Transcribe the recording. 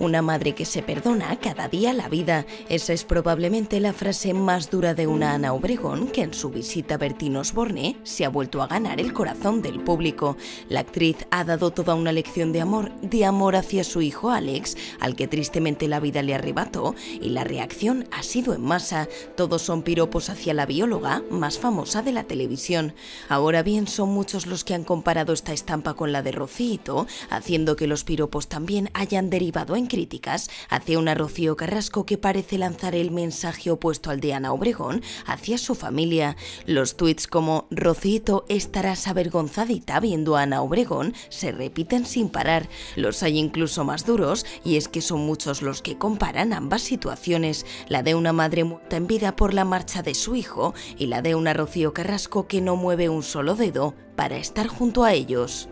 Una madre que se perdona cada día la vida. Esa es probablemente la frase más dura de una Ana Obregón que en su visita a Bertín Osborne se ha vuelto a ganar el corazón del público. La actriz ha dado toda una lección de amor, de amor hacia su hijo Alex, al que tristemente la vida le arrebató, y la reacción ha sido en masa. Todos son piropos hacia la bióloga más famosa de la televisión. Ahora bien, son muchos los que han comparado esta estampa con la de Rocito, haciendo que los piropos también hayan derivado en críticas hacia una Rocío Carrasco que parece lanzar el mensaje opuesto al de Ana Obregón hacia su familia. Los tweets como Rocito estarás avergonzadita viendo a Ana Obregón se repiten sin parar. Los hay incluso más duros y es que son muchos los que comparan ambas situaciones, la de una madre muerta en vida por la marcha de su hijo y la de una Rocío Carrasco que no mueve un solo dedo para estar junto a ellos.